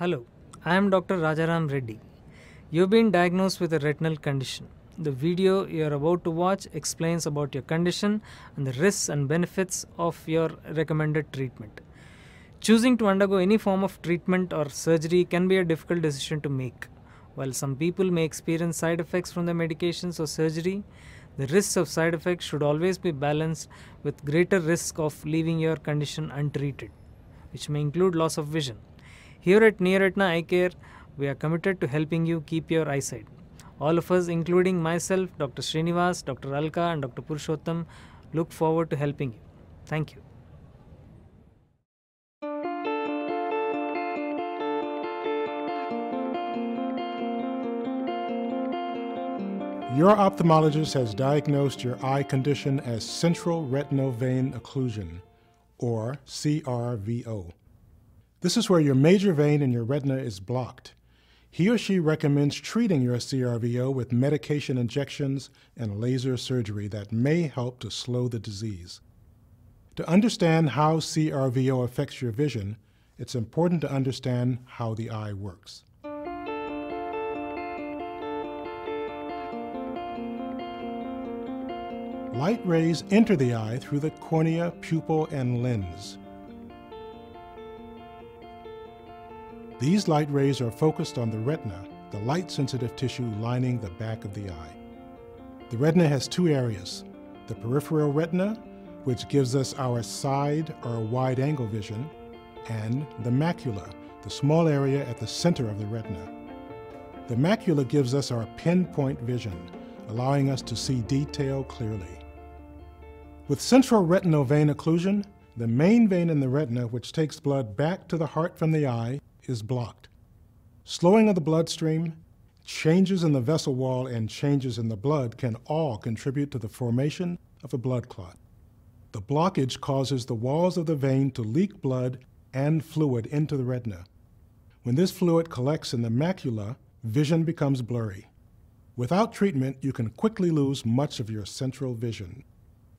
Hello, I am Dr. Rajaram Reddy. You've been diagnosed with a retinal condition. The video you are about to watch explains about your condition and the risks and benefits of your recommended treatment. Choosing to undergo any form of treatment or surgery can be a difficult decision to make. While some people may experience side effects from the medications or surgery, the risks of side effects should always be balanced with greater risk of leaving your condition untreated, which may include loss of vision. Here at Neoretina Eye Care, we are committed to helping you keep your eyesight. All of us, including myself, Dr. Srinivas, Dr. Alka, and Dr. Purushottam, look forward to helping you. Thank you. Your ophthalmologist has diagnosed your eye condition as central retinal vein occlusion, or CRVO. This is where your major vein in your retina is blocked. He or she recommends treating your CRVO with medication injections and laser surgery that may help to slow the disease. To understand how CRVO affects your vision, it's important to understand how the eye works. Light rays enter the eye through the cornea, pupil, and lens. These light rays are focused on the retina, the light-sensitive tissue lining the back of the eye. The retina has two areas, the peripheral retina, which gives us our side or wide-angle vision, and the macula, the small area at the center of the retina. The macula gives us our pinpoint vision, allowing us to see detail clearly. With central retinal vein occlusion, the main vein in the retina, which takes blood back to the heart from the eye, is blocked. Slowing of the bloodstream, changes in the vessel wall, and changes in the blood can all contribute to the formation of a blood clot. The blockage causes the walls of the vein to leak blood and fluid into the retina. When this fluid collects in the macula, vision becomes blurry. Without treatment, you can quickly lose much of your central vision.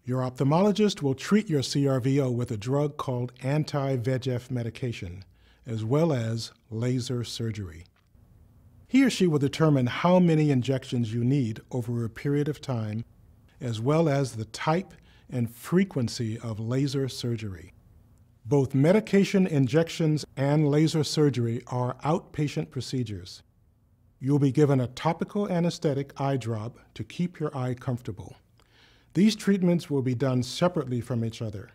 Your ophthalmologist will treat your CRVO with a drug called anti VEGF medication, as well as laser surgery. He or she will determine how many injections you need over a period of time, as well as the type and frequency of laser surgery. Both medication injections and laser surgery are outpatient procedures. You'll be given a topical anesthetic eye drop to keep your eye comfortable. These treatments will be done separately from each other,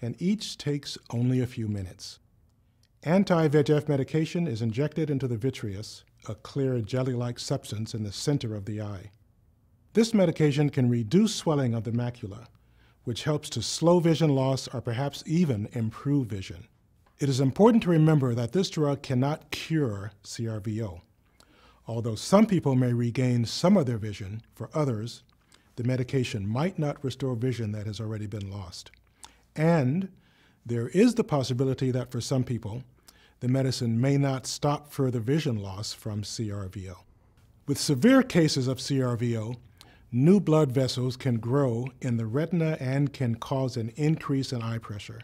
and each takes only a few minutes. Anti VEGF medication is injected into the vitreous, a clear jelly like substance in the center of the eye. This medication can reduce swelling of the macula, which helps to slow vision loss or perhaps even improve vision. It is important to remember that this drug cannot cure CRVO. Although some people may regain some of their vision, for others, the medication might not restore vision that has already been lost. And there is the possibility that for some people, the medicine may not stop further vision loss from CRVO. With severe cases of CRVO, new blood vessels can grow in the retina and can cause an increase in eye pressure.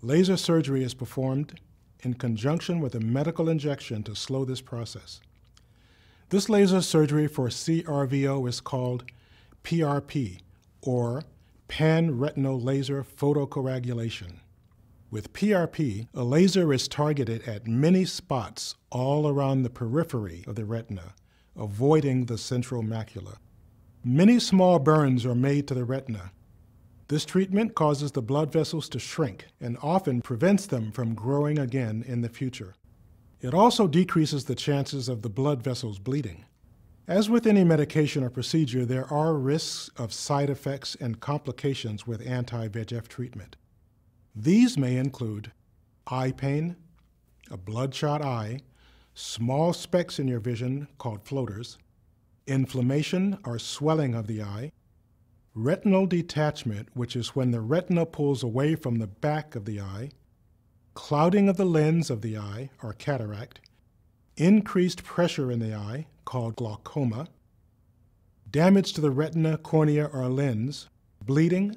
Laser surgery is performed in conjunction with a medical injection to slow this process. This laser surgery for CRVO is called PRP, or pan-retinal laser photocoagulation. With PRP, a laser is targeted at many spots all around the periphery of the retina, avoiding the central macula. Many small burns are made to the retina. This treatment causes the blood vessels to shrink and often prevents them from growing again in the future. It also decreases the chances of the blood vessels bleeding. As with any medication or procedure, there are risks of side effects and complications with anti VEGF treatment. These may include eye pain, a bloodshot eye, small specks in your vision called floaters, inflammation or swelling of the eye, retinal detachment, which is when the retina pulls away from the back of the eye, clouding of the lens of the eye or cataract, increased pressure in the eye, called glaucoma, damage to the retina, cornea, or lens, bleeding,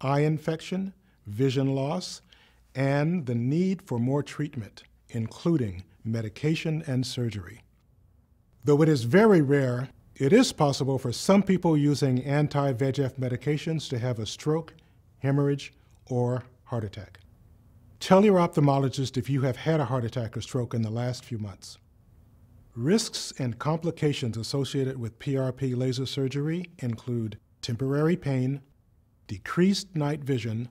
eye infection, vision loss, and the need for more treatment, including medication and surgery. Though it is very rare, it is possible for some people using anti VEGF medications to have a stroke, hemorrhage, or heart attack. Tell your ophthalmologist if you have had a heart attack or stroke in the last few months. Risks and complications associated with PRP laser surgery include temporary pain, decreased night vision,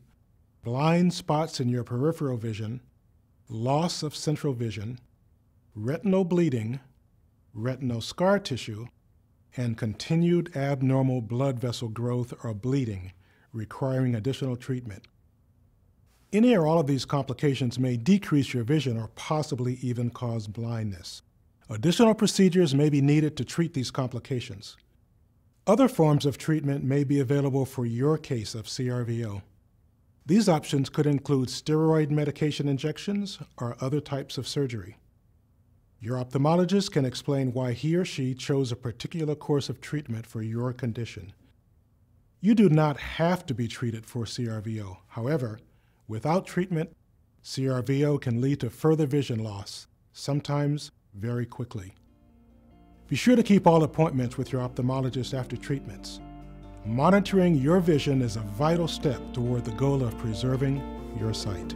blind spots in your peripheral vision, loss of central vision, retinal bleeding, retinal scar tissue, and continued abnormal blood vessel growth or bleeding requiring additional treatment. Any or all of these complications may decrease your vision or possibly even cause blindness. Additional procedures may be needed to treat these complications. Other forms of treatment may be available for your case of CRVO. These options could include steroid medication injections or other types of surgery. Your ophthalmologist can explain why he or she chose a particular course of treatment for your condition. You do not have to be treated for CRVO. However, without treatment, CRVO can lead to further vision loss, sometimes very quickly. Be sure to keep all appointments with your ophthalmologist after treatments. Monitoring your vision is a vital step toward the goal of preserving your sight.